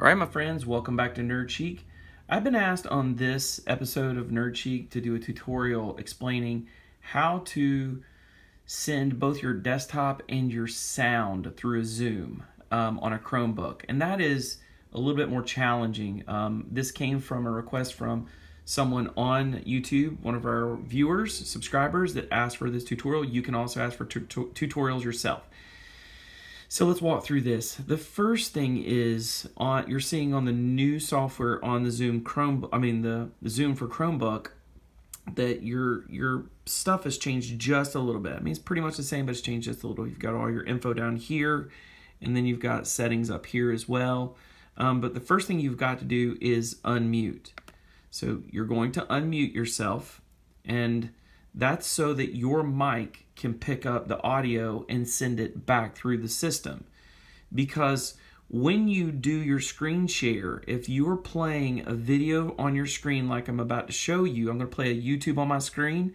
All right, my friends, welcome back to Nerd Chic. I've been asked on this episode of Nerd Chic to do a tutorial explaining how to send both your desktop and your sound through a Zoom um, on a Chromebook. And that is a little bit more challenging. Um, this came from a request from someone on YouTube, one of our viewers, subscribers that asked for this tutorial. You can also ask for tutorials yourself. So let's walk through this. The first thing is on you're seeing on the new software on the Zoom Chrome I mean the, Zoom for Chromebook that your your stuff has changed just a little bit. I mean it's pretty much the same but it's changed just a little. You've got all your info down here and then you've got settings up here as well. Um, but the first thing you've got to do is unmute. So you're going to unmute yourself and that's so that your mic can pick up the audio and send it back through the system. Because when you do your screen share, if you're playing a video on your screen like I'm about to show you, I'm going to play a YouTube on my screen.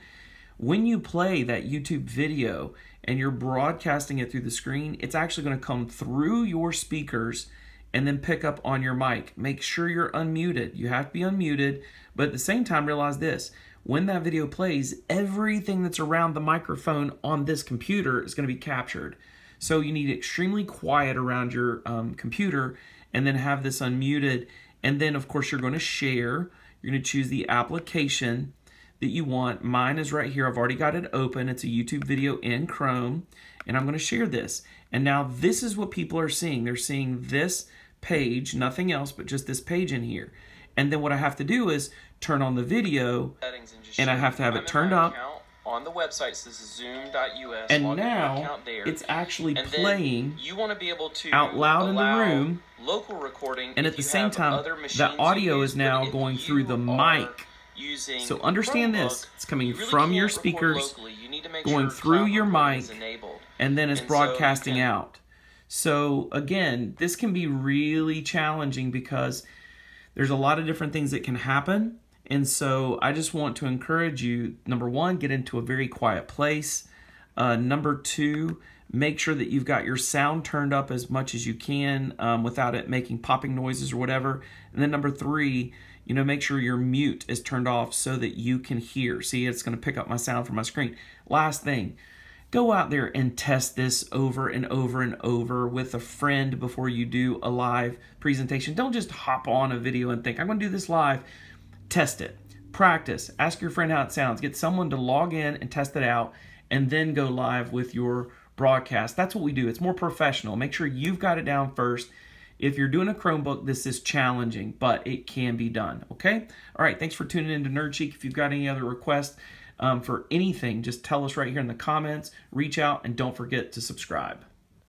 When you play that YouTube video and you're broadcasting it through the screen, it's actually going to come through your speakers and then pick up on your mic. Make sure you're unmuted. You have to be unmuted, but at the same time, realize this when that video plays, everything that's around the microphone on this computer is going to be captured. So you need extremely quiet around your um, computer and then have this unmuted. And then, of course, you're going to share. You're going to choose the application that you want. Mine is right here. I've already got it open. It's a YouTube video in Chrome. And I'm going to share this. And now this is what people are seeing. They're seeing this page, nothing else but just this page in here. And then what I have to do is turn on the video, and, and I have to have it turned up. On the website, so this is zoom.us. And now it's actually and playing you want to be able to out loud in the room. Local recording. And at the same time, the audio is now going through the mic. So understand this: it's coming you really from your speakers, you going sure through your mic, and then it's and broadcasting so out. So again, this can be really challenging because there's a lot of different things that can happen. And so I just want to encourage you number one, get into a very quiet place. Uh, number two, make sure that you've got your sound turned up as much as you can um, without it making popping noises or whatever. And then number three, you know, make sure your mute is turned off so that you can hear. See, it's going to pick up my sound from my screen. Last thing, go out there and test this over and over and over with a friend before you do a live presentation. Don't just hop on a video and think, I'm going to do this live. Test it. Practice. Ask your friend how it sounds. Get someone to log in and test it out and then go live with your broadcast. That's what we do. It's more professional. Make sure you've got it down first. If you're doing a Chromebook, this is challenging, but it can be done. Okay? All right. Thanks for tuning in to Nerd. If you've got any other requests, um, for anything, just tell us right here in the comments, reach out, and don't forget to subscribe.